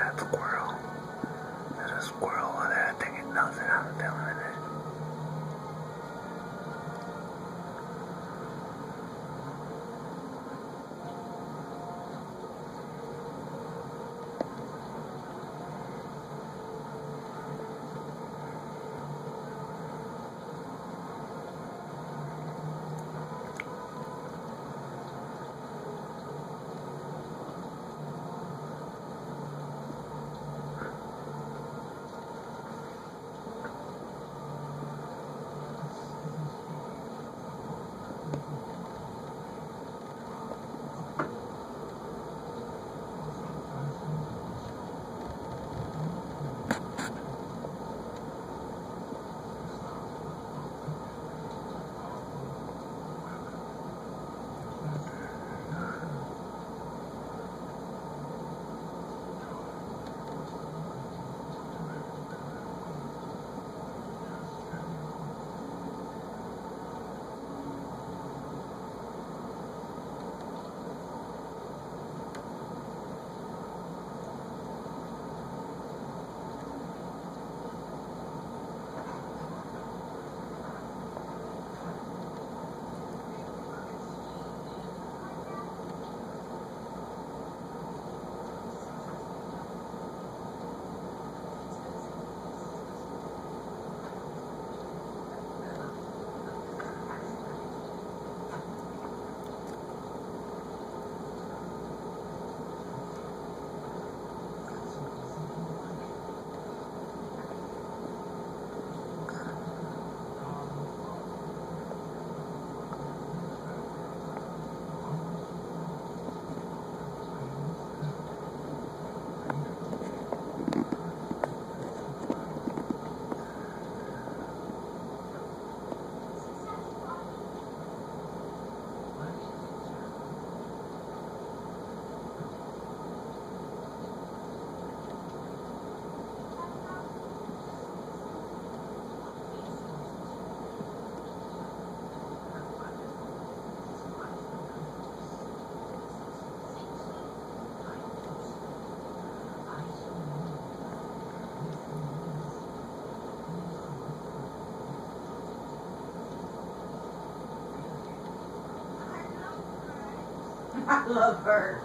that squirrel. There's a squirrel over there taking nothing. I'm feeling it. I love her.